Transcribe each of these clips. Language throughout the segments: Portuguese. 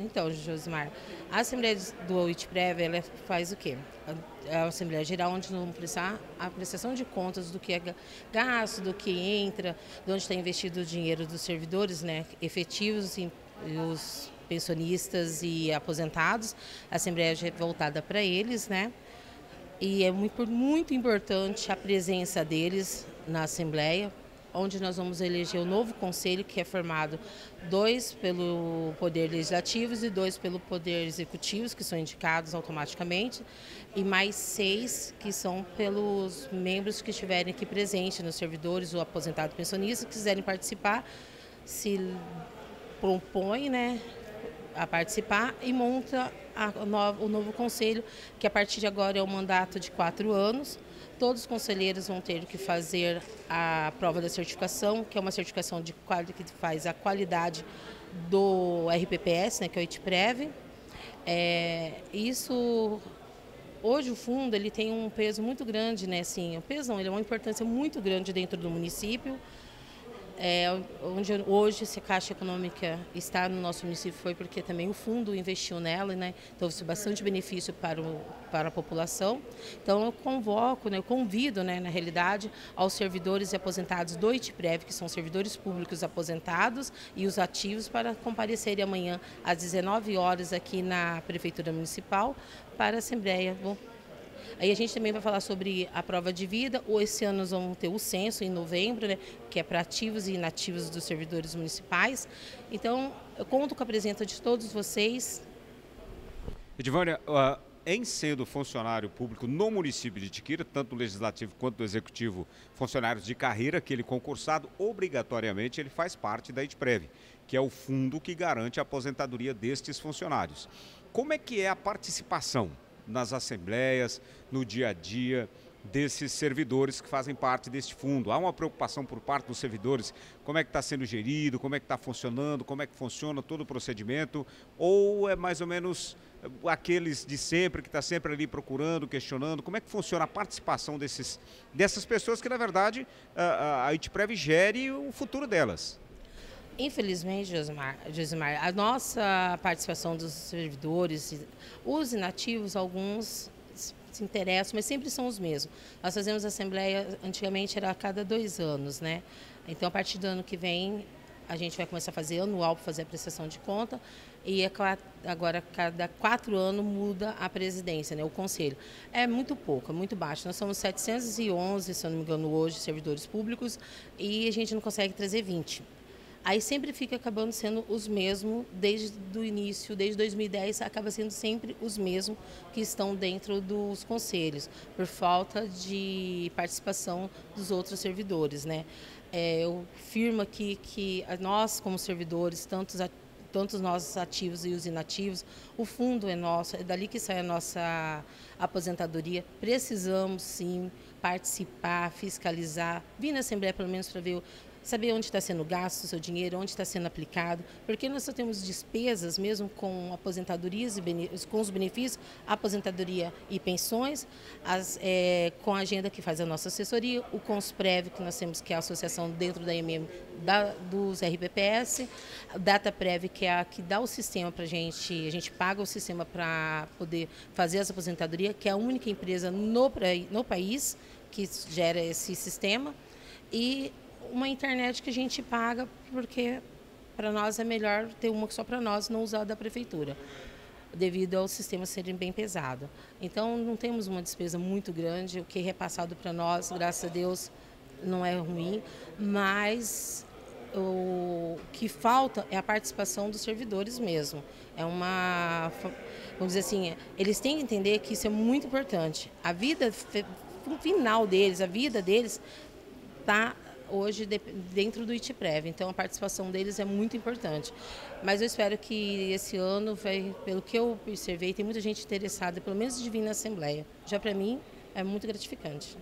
Então, Josimar, a Assembleia do ITPREV, ela faz o quê? A Assembleia Geral, onde vamos prestar a prestação de contas do que é gasto, do que entra, de onde está investido o dinheiro dos servidores né, efetivos e os pensionistas e aposentados. A Assembleia é voltada para eles, né? E é muito, muito importante a presença deles na Assembleia, onde nós vamos eleger o novo conselho, que é formado dois pelo Poder Legislativo e dois pelo Poder Executivo, que são indicados automaticamente, e mais seis que são pelos membros que estiverem aqui presentes, nos servidores ou aposentados pensionistas, que quiserem participar, se propõe né, a participar e monta o novo conselho, que a partir de agora é um mandato de quatro anos, Todos os conselheiros vão ter que fazer a prova da certificação, que é uma certificação de que faz a qualidade do RPPS, né, que é o ITPREV. É, isso hoje o fundo ele tem um peso muito grande, né? Assim, o peso não, ele é uma importância muito grande dentro do município. É, onde hoje essa Caixa Econômica está no nosso município foi porque também o fundo investiu nela, né? Então, isso bastante benefício para, o, para a população. Então, eu convoco, né, eu convido, né, na realidade, aos servidores e aposentados do ITPREV, que são servidores públicos aposentados e os ativos, para comparecerem amanhã às 19 horas aqui na Prefeitura Municipal para a Assembleia. Bom, Aí a gente também vai falar sobre a prova de vida. Ou esse ano nós vamos ter o censo em novembro, né, que é para ativos e inativos dos servidores municipais. Então, eu conto com a presença de todos vocês. Edivânia, em sendo funcionário público no município de Tiquira, tanto do legislativo quanto do executivo, funcionários de carreira, aquele concursado, obrigatoriamente ele faz parte da ITPREV, que é o fundo que garante a aposentadoria destes funcionários. Como é que é a participação nas assembleias, no dia a dia desses servidores que fazem parte deste fundo. Há uma preocupação por parte dos servidores, como é que está sendo gerido, como é que está funcionando, como é que funciona todo o procedimento, ou é mais ou menos aqueles de sempre, que está sempre ali procurando, questionando, como é que funciona a participação desses, dessas pessoas que, na verdade, a, a ITPREV gere o futuro delas? Infelizmente, Josimar, Josimar, a nossa participação dos servidores, os inativos, alguns se interessam, mas sempre são os mesmos. Nós fazemos assembleia, antigamente era a cada dois anos, né? Então, a partir do ano que vem, a gente vai começar a fazer anual para fazer a prestação de conta e é agora cada quatro anos muda a presidência, né, o conselho. É muito pouco, é muito baixo. Nós somos 711, se eu não me engano, hoje, servidores públicos e a gente não consegue trazer 20. Aí sempre fica acabando sendo os mesmos desde o início, desde 2010, acaba sendo sempre os mesmos que estão dentro dos conselhos, por falta de participação dos outros servidores. Né? É, eu firmo aqui que nós, como servidores, tantos tanto nós ativos e os inativos, o fundo é nosso, é dali que sai a nossa aposentadoria. Precisamos sim participar, fiscalizar, vir na Assembleia pelo menos para ver saber onde está sendo gasto o seu dinheiro, onde está sendo aplicado, porque nós só temos despesas mesmo com aposentadorias e com os benefícios, aposentadoria e pensões, as, é, com a agenda que faz a nossa assessoria, o Consprev, que nós temos, que é a associação dentro da MM da, dos RPPS, a DataPrev, que é a que dá o sistema para a gente, a gente paga o sistema para poder fazer essa aposentadoria, que é a única empresa no, no país que gera esse sistema, e uma internet que a gente paga porque para nós é melhor ter uma só para nós, não usar da prefeitura, devido ao sistema serem bem pesado. Então não temos uma despesa muito grande, o que é repassado para nós, graças a Deus, não é ruim, mas o que falta é a participação dos servidores mesmo. É uma, vamos dizer assim, eles têm que entender que isso é muito importante. A vida final deles, a vida deles está hoje dentro do ITPREV. Então a participação deles é muito importante. Mas eu espero que esse ano, vai, pelo que eu observei, tem muita gente interessada, pelo menos de vir na Assembleia. Já para mim é muito gratificante.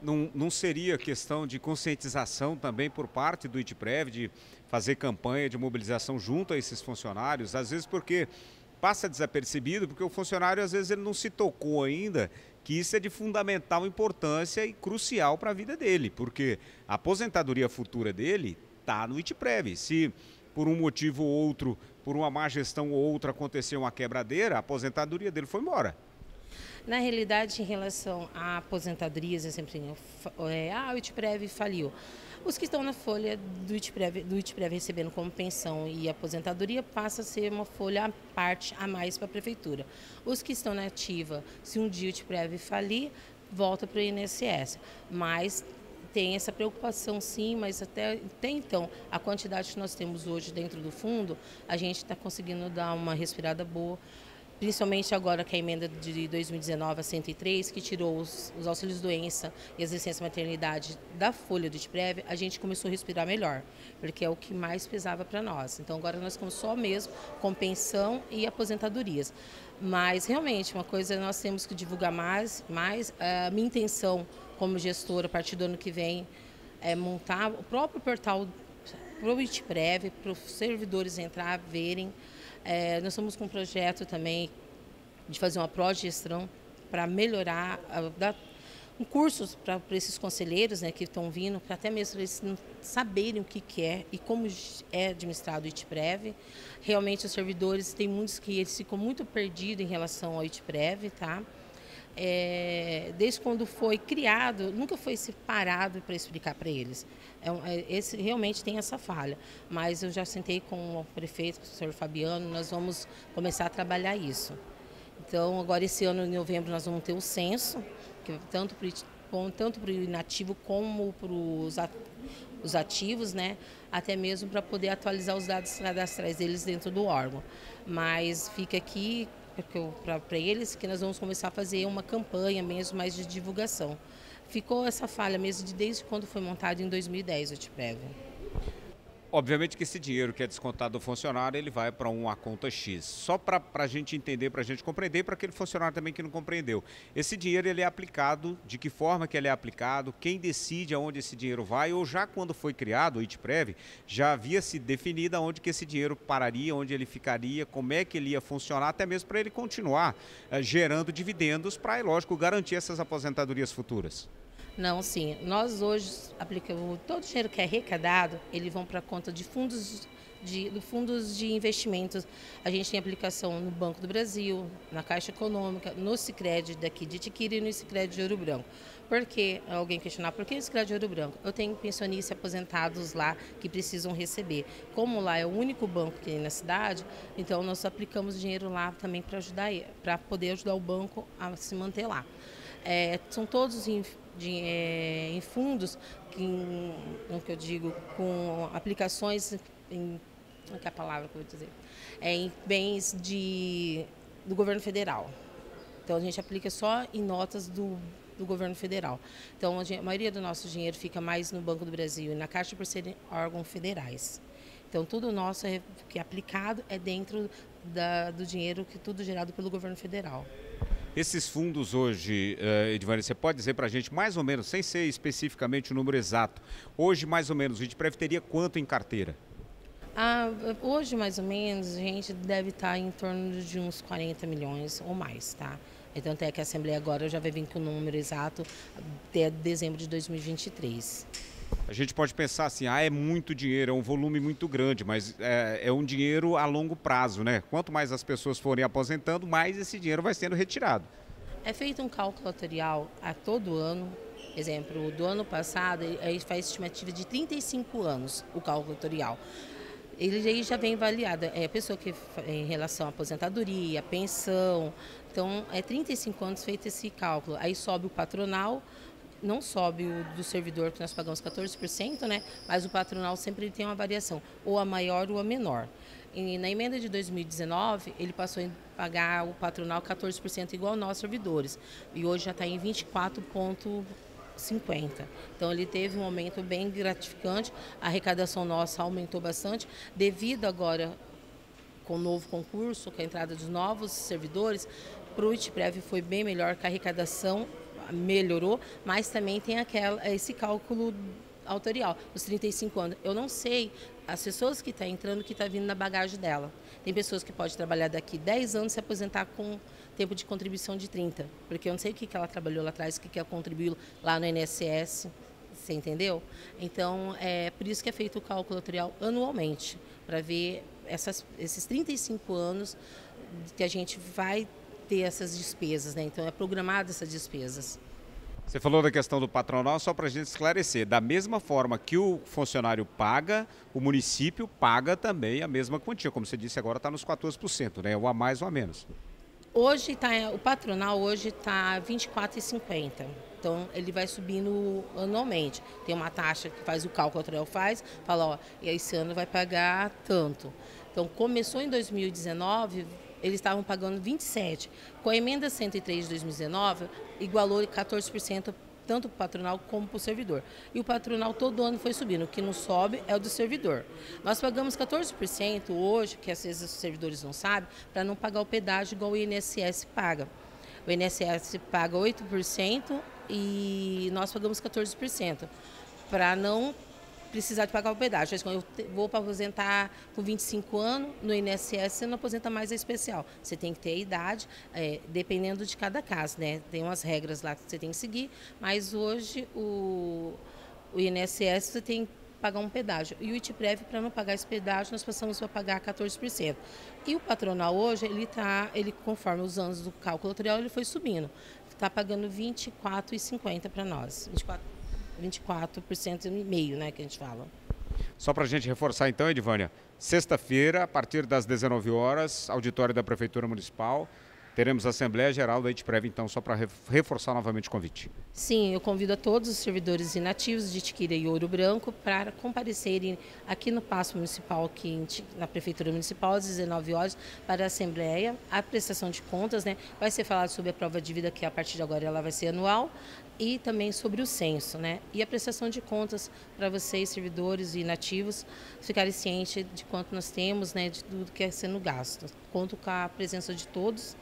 Não, não, seria questão de conscientização também por parte do ITPREV, de fazer campanha de mobilização junto a esses funcionários? Às vezes porque passa desapercebido, porque o funcionário às vezes ele não se tocou ainda que isso é de fundamental importância e crucial para a vida dele, porque a aposentadoria futura dele está no ITPREV. Se por um motivo ou outro, por uma má gestão ou outra, aconteceu uma quebradeira, a aposentadoria dele foi embora. Na realidade, em relação a aposentadorias, eu sempre é, ah, o Itprev faliu. Os que estão na folha do Itprev, do Itprev recebendo como pensão e aposentadoria passa a ser uma folha à parte a mais para a prefeitura. Os que estão na ativa, se um dia o Itprev falir, volta para o INSS. Mas tem essa preocupação sim, mas até, até então, a quantidade que nós temos hoje dentro do fundo, a gente está conseguindo dar uma respirada boa principalmente agora que a emenda de 2019 a 103, que tirou os, os auxílios doença e as licenças maternidade da folha do ITPREV, a gente começou a respirar melhor, porque é o que mais pesava para nós. Então agora nós ficamos só mesmo com pensão e aposentadorias. Mas realmente, uma coisa nós temos que divulgar mais, mais a minha intenção como gestora a partir do ano que vem é montar o próprio portal para o ITPREV, para os servidores entrar, verem é, nós estamos com um projeto também de fazer uma pró-gestão para melhorar, dar um cursos para esses conselheiros né, que estão vindo, para até mesmo eles saberem o que, que é e como é administrado o ITPREV. Realmente os servidores, tem muitos que eles ficam muito perdidos em relação ao ITPREV, tá? É, desde quando foi criado, nunca foi separado para explicar para eles. É, é, esse realmente tem essa falha. Mas eu já sentei com o prefeito, o senhor Fabiano, nós vamos começar a trabalhar isso. Então, agora esse ano, em novembro, nós vamos ter o censo, que tanto para tanto para o inativo como para os ativos, né? até mesmo para poder atualizar os dados cadastrais deles dentro do órgão. Mas fica aqui para eles que nós vamos começar a fazer uma campanha mesmo mais de divulgação. Ficou essa falha mesmo de desde quando foi montado em 2010 o TPEV. Obviamente que esse dinheiro que é descontado do funcionário, ele vai para uma conta X. Só para a gente entender, para a gente compreender, para aquele funcionário também que não compreendeu. Esse dinheiro ele é aplicado, de que forma que ele é aplicado, quem decide aonde esse dinheiro vai, ou já quando foi criado o ITPREV, já havia se definido aonde que esse dinheiro pararia, onde ele ficaria, como é que ele ia funcionar, até mesmo para ele continuar eh, gerando dividendos para, lógico, garantir essas aposentadorias futuras. Não, sim. Nós hoje aplicamos todo o dinheiro que é arrecadado, eles vão para a conta de fundos de, de, fundos de investimentos. A gente tem aplicação no Banco do Brasil, na Caixa Econômica, no Sicredi daqui de Tiquira e no Sicredi de Ouro Branco. Por que alguém questionar por que o Sicredi de Ouro Branco? Eu tenho pensionistas aposentados lá que precisam receber. Como lá é o único banco que tem na cidade, então nós aplicamos dinheiro lá também para ajudar, para poder ajudar o banco a se manter lá. É, são todos de, é, em fundos, que, no que eu digo, com aplicações em. Não é a palavra que eu vou dizer? É, em bens de, do governo federal. Então a gente aplica só em notas do, do governo federal. Então a, a maioria do nosso dinheiro fica mais no Banco do Brasil e na Caixa por serem órgãos federais. Então tudo nosso é, que é aplicado é dentro da, do dinheiro que tudo gerado pelo governo federal. Esses fundos hoje, uh, Edvane, você pode dizer para a gente mais ou menos, sem ser especificamente o número exato, hoje mais ou menos, o Itprev teria quanto em carteira? Ah, hoje, mais ou menos, a gente deve estar em torno de uns 40 milhões ou mais, tá? Então, até que a Assembleia agora já vai vir com o número exato até dezembro de 2023. A gente pode pensar assim, ah, é muito dinheiro, é um volume muito grande, mas é, é, um dinheiro a longo prazo, né? Quanto mais as pessoas forem aposentando, mais esse dinheiro vai sendo retirado. É feito um cálculo atuarial a todo ano. Exemplo, do ano passado, a gente faz estimativa de 35 anos o cálculo atuarial. Ele aí já vem avaliado, é a pessoa que em relação à aposentadoria, pensão. Então, é 35 anos feito esse cálculo. Aí sobe o patronal, não sobe o do servidor, que nós pagamos 14%, né? mas o patronal sempre tem uma variação, ou a maior ou a menor. E na emenda de 2019, ele passou a pagar o patronal 14% igual nós, servidores, e hoje já está em 24,50. Então ele teve um aumento bem gratificante, a arrecadação nossa aumentou bastante, devido agora com o novo concurso, com a entrada dos novos servidores, para o ITPREV foi bem melhor que a arrecadação melhorou, mas também tem aquela, esse cálculo autorial, os 35 anos. Eu não sei as pessoas que estão tá entrando, que está vindo na bagagem dela. Tem pessoas que podem trabalhar daqui 10 anos e se aposentar com tempo de contribuição de 30, porque eu não sei o que, que ela trabalhou lá atrás, o que, que ela contribuiu lá no INSS, você entendeu? Então, é por isso que é feito o cálculo autorial anualmente, para ver essas, esses 35 anos que a gente vai ter essas despesas, né? Então é programado essas despesas. Você falou da questão do patronal, só para a gente esclarecer. Da mesma forma que o funcionário paga, o município paga também a mesma quantia. Como você disse, agora está nos 14%, né? Ou a mais ou a menos. Hoje tá, o patronal hoje está 24,50. Então ele vai subindo anualmente. Tem uma taxa que faz o cálculo, a Trel faz, fala, ó, e esse ano vai pagar tanto. Então começou em 2019, eles estavam pagando 27. Com a emenda 103 de 2019, igualou 14% tanto para o patronal como para o servidor. E o patronal todo ano foi subindo. O que não sobe é o do servidor. Nós pagamos 14% hoje, que às vezes os servidores não sabem, para não pagar o pedágio igual o INSS paga. O INSS paga 8% e nós pagamos 14%, para não precisar de pagar o pedágio. Eu vou para aposentar com 25 anos, no INSS você não aposenta mais a especial. Você tem que ter a idade, é, dependendo de cada caso, né? Tem umas regras lá que você tem que seguir, mas hoje o, o INSS você tem que pagar um pedágio. E o ITPREV, para não pagar esse pedágio, nós passamos a pagar 14%. E o patronal hoje, ele está, ele, conforme os anos do cálculo anterior, ele foi subindo. Está pagando 24,50 para nós. 24 24% e meio, né, que a gente fala. Só para a gente reforçar então, Edvânia, sexta-feira, a partir das 19 horas, auditório da Prefeitura Municipal, teremos a Assembleia Geral da ITPREV, então, só para reforçar novamente o convite. Sim, eu convido a todos os servidores inativos de Tiquira e Ouro Branco para comparecerem aqui no Paço Municipal, aqui na Prefeitura Municipal, às 19 horas, para a Assembleia. A prestação de contas, né? Vai ser falado sobre a prova de vida, que a partir de agora ela vai ser anual, e também sobre o censo, né? E a prestação de contas para vocês, servidores e inativos, ficarem cientes de quanto nós temos, né? De tudo que é sendo gasto. Conto com a presença de todos